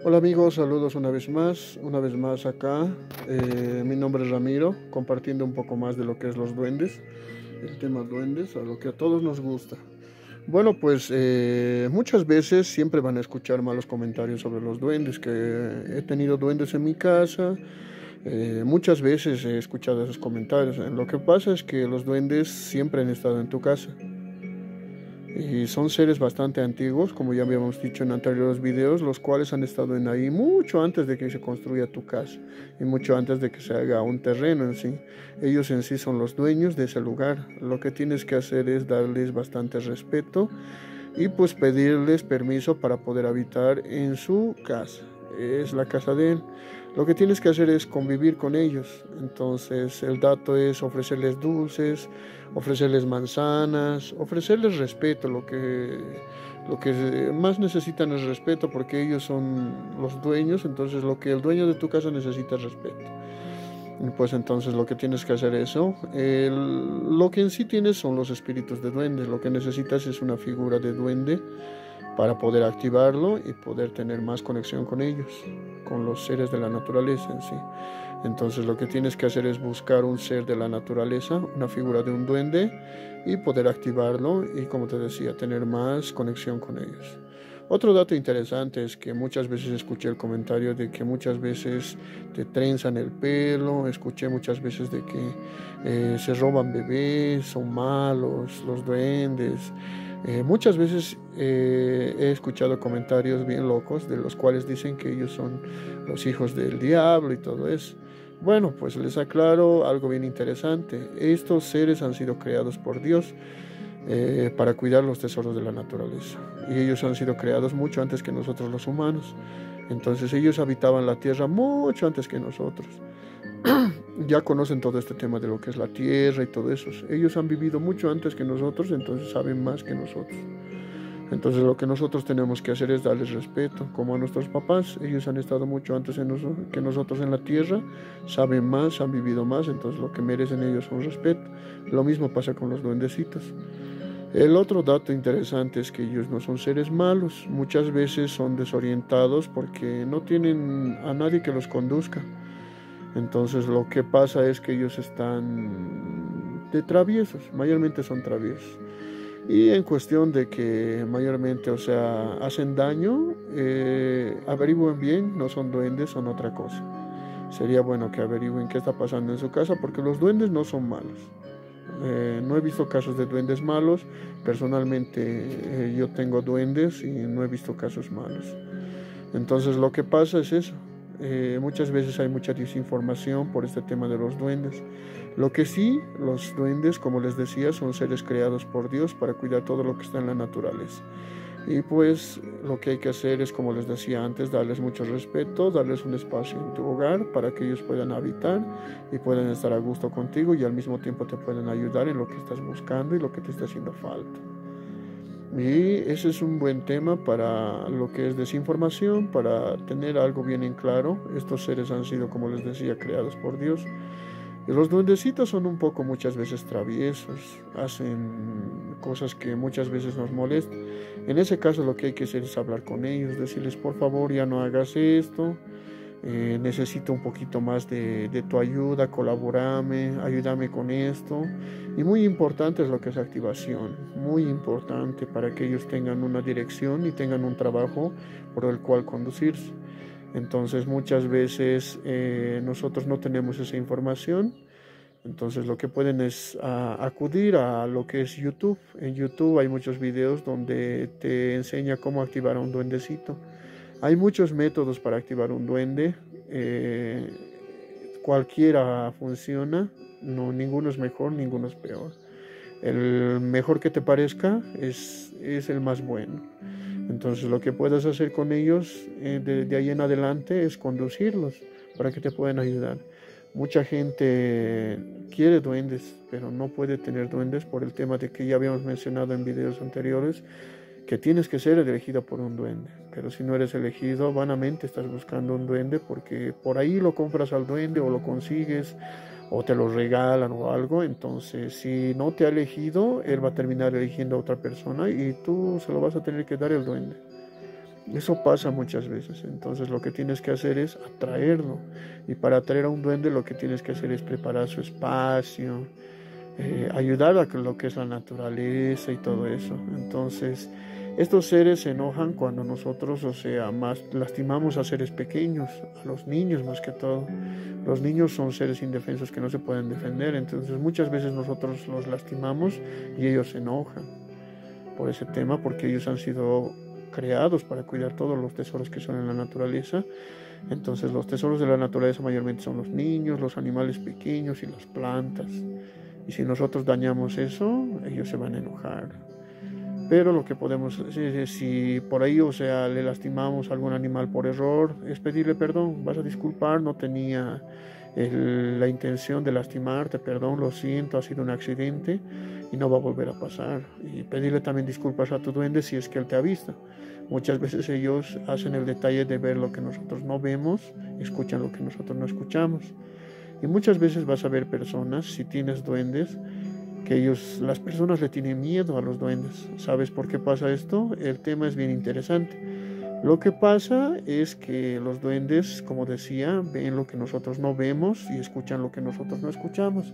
Hola amigos, saludos una vez más, una vez más acá. Eh, mi nombre es Ramiro, compartiendo un poco más de lo que es los duendes, el tema duendes, a lo que a todos nos gusta. Bueno, pues eh, muchas veces siempre van a escuchar malos comentarios sobre los duendes, que he tenido duendes en mi casa, eh, muchas veces he escuchado esos comentarios. Lo que pasa es que los duendes siempre han estado en tu casa. Y son seres bastante antiguos, como ya habíamos dicho en anteriores videos, los cuales han estado en ahí mucho antes de que se construya tu casa y mucho antes de que se haga un terreno en sí. Ellos en sí son los dueños de ese lugar. Lo que tienes que hacer es darles bastante respeto y pues pedirles permiso para poder habitar en su casa. Es la casa de él. Lo que tienes que hacer es convivir con ellos. Entonces el dato es ofrecerles dulces, ofrecerles manzanas, ofrecerles respeto. Lo que, lo que más necesitan es respeto porque ellos son los dueños. Entonces lo que el dueño de tu casa necesita es respeto. Pues entonces lo que tienes que hacer es eso. lo que en sí tienes son los espíritus de duendes. Lo que necesitas es una figura de duende para poder activarlo y poder tener más conexión con ellos, con los seres de la naturaleza en sí. Entonces lo que tienes que hacer es buscar un ser de la naturaleza, una figura de un duende y poder activarlo y como te decía, tener más conexión con ellos. Otro dato interesante es que muchas veces escuché el comentario de que muchas veces te trenzan el pelo, escuché muchas veces de que eh, se roban bebés, son malos, los duendes. Eh, muchas veces eh, he escuchado comentarios bien locos de los cuales dicen que ellos son los hijos del diablo y todo eso. Bueno, pues les aclaro algo bien interesante. Estos seres han sido creados por Dios eh, para cuidar los tesoros de la naturaleza. Y ellos han sido creados mucho antes que nosotros los humanos. Entonces ellos habitaban la tierra mucho antes que nosotros. ya conocen todo este tema de lo que es la tierra y todo eso. Ellos han vivido mucho antes que nosotros, entonces saben más que nosotros. Entonces lo que nosotros tenemos que hacer es darles respeto, como a nuestros papás. Ellos han estado mucho antes que nosotros en la tierra, saben más, han vivido más, entonces lo que merecen ellos es respeto. Lo mismo pasa con los duendecitos. El otro dato interesante es que ellos no son seres malos, muchas veces son desorientados porque no tienen a nadie que los conduzca. Entonces lo que pasa es que ellos están de traviesos, mayormente son traviesos. Y en cuestión de que mayormente, o sea, hacen daño, eh, averigüen bien, no son duendes, son otra cosa. Sería bueno que averigüen qué está pasando en su casa porque los duendes no son malos. Eh, no he visto casos de duendes malos. Personalmente eh, yo tengo duendes y no he visto casos malos. Entonces lo que pasa es eso. Eh, muchas veces hay mucha desinformación por este tema de los duendes. Lo que sí, los duendes, como les decía, son seres creados por Dios para cuidar todo lo que está en la naturaleza. Y pues lo que hay que hacer es, como les decía antes, darles mucho respeto, darles un espacio en tu hogar para que ellos puedan habitar y puedan estar a gusto contigo y al mismo tiempo te puedan ayudar en lo que estás buscando y lo que te está haciendo falta. Y ese es un buen tema para lo que es desinformación, para tener algo bien en claro. Estos seres han sido, como les decía, creados por Dios. Los duendecitos son un poco muchas veces traviesos, hacen cosas que muchas veces nos molestan. En ese caso lo que hay que hacer es hablar con ellos, decirles por favor ya no hagas esto, eh, necesito un poquito más de, tu ayuda, colaborame, ayúdame con esto. Y muy importante es lo que es activación, muy importante para que ellos tengan una dirección y tengan un trabajo por el cual conducirse. Entonces muchas veces eh, nosotros no tenemos esa información. Entonces lo que pueden es acudir a lo que es YouTube. En YouTube hay muchos videos donde te enseña cómo activar a un duendecito. Hay muchos métodos para activar un duende. Eh, cualquiera funciona. No, ninguno es mejor, ninguno es peor. El mejor que te parezca es, es el más bueno. Entonces lo que puedes hacer con ellos eh, de, ahí en adelante es conducirlos para que te puedan ayudar. Mucha gente quiere duendes, pero no puede tener duendes por el tema de que ya habíamos mencionado en videos anteriores que tienes que ser elegido por un duende. Pero si no eres elegido, vanamente estás buscando un duende porque por ahí lo compras al duende o lo consigues o te lo regalan o algo. Entonces, si no te ha elegido, él va a terminar eligiendo a otra persona y tú se lo vas a tener que dar el duende. Eso pasa muchas veces. Entonces lo que tienes que hacer es atraerlo. Y para atraer a un duende lo que tienes que hacer es preparar su espacio, eh, ayudar a lo que es la naturaleza y todo eso. Entonces estos seres se enojan cuando nosotros, o sea, más lastimamos a seres pequeños, a los niños más que todo. Los niños son seres indefensos que no se pueden defender. Entonces muchas veces nosotros los lastimamos y ellos se enojan por ese tema porque ellos han sido creados para cuidar todos los tesoros que son en la naturaleza. Entonces los tesoros de la naturaleza mayormente son los niños, los animales pequeños y las plantas. Y si nosotros dañamos eso, ellos se van a enojar. Pero lo que podemos, si, si por ahí, o sea, le lastimamos a algún animal por error, es pedirle perdón, vas a disculpar, no tenía la intención de lastimarte, perdón, lo siento, ha sido un accidente y no va a volver a pasar. Y pedirle también disculpas a tu duende si es que él te ha visto. Muchas veces ellos hacen el detalle de ver lo que nosotros no vemos, escuchan lo que nosotros no escuchamos. Y muchas veces vas a ver personas, si tienes duendes, que ellos, las personas le tienen miedo a los duendes. ¿Sabes por qué pasa esto? El tema es bien interesante. Lo que pasa es que los duendes, como decía, ven lo que nosotros no vemos y escuchan lo que nosotros no escuchamos.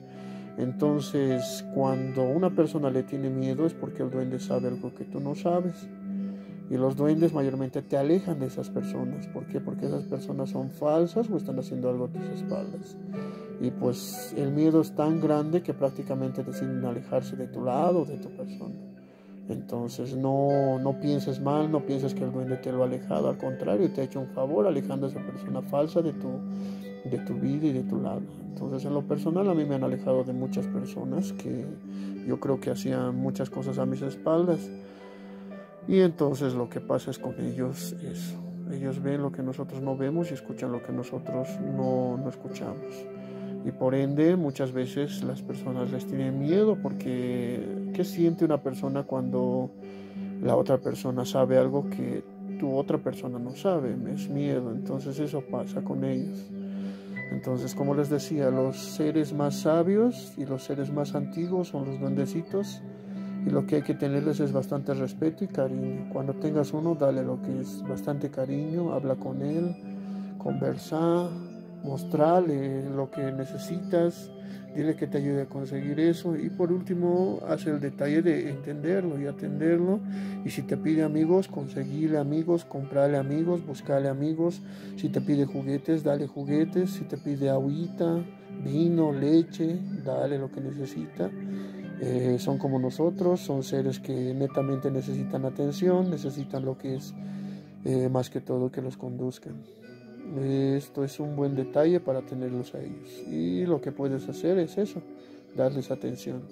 Entonces, cuando una persona le tiene miedo es porque el duende sabe algo que tú no sabes. Y los duendes mayormente te alejan de esas personas. ¿Por qué? Porque esas personas son falsas o están haciendo algo a tus espaldas. Y pues el miedo es tan grande que prácticamente deciden alejarse de tu lado, de tu persona. Entonces no, no pienses mal, no pienses que el duende te lo ha alejado, al contrario, te ha hecho un favor alejando a esa persona falsa de tu, de tu vida y de tu lado. Entonces en lo personal a mí me han alejado de muchas personas que yo creo que hacían muchas cosas a mis espaldas. Y entonces lo que pasa es con ellos eso. Ellos ven lo que nosotros no vemos y escuchan lo que nosotros no, no escuchamos. Y por ende muchas veces las personas les tienen miedo porque ¿qué siente una persona cuando la otra persona sabe algo que tu otra persona no sabe? Es miedo. Entonces eso pasa con ellos. Entonces, como les decía, los seres más sabios y los seres más antiguos son los duendecitos y lo que hay que tenerles es bastante respeto y cariño. Cuando tengas uno, dale lo que es bastante cariño, habla con él, conversa, mostrarle lo que necesitas, dile que te ayude a conseguir eso y por último haz el detalle de entenderlo y atenderlo y si te pide amigos, conseguirle amigos, comprarle amigos, buscarle amigos, si te pide juguetes, dale juguetes, si te pide agüita, vino, leche, dale lo que necesita. Eh, son como nosotros, son seres que netamente necesitan atención, necesitan lo que es eh, más que todo que los conduzcan. Esto es un buen detalle para tenerlos a ellos. Y lo que puedes hacer es eso, darles atención.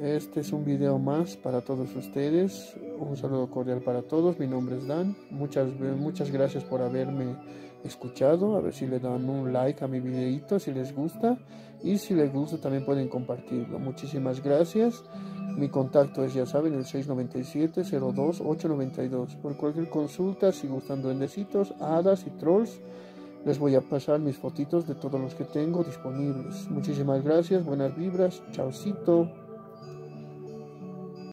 Este es un video más para todos ustedes. Un saludo cordial para todos. Mi nombre es Dan. Muchas, muchas gracias por haberme escuchado. A ver si le dan un like a mi videito si les gusta. Y si les gusta también pueden compartirlo. Muchísimas gracias. Mi contacto es, ya saben, el 697-02-892. Por cualquier consulta, si gustan duendecitos, hadas y trolls, les voy a pasar mis fotitos de todos los que tengo disponibles. Muchísimas gracias, buenas vibras, chaucito.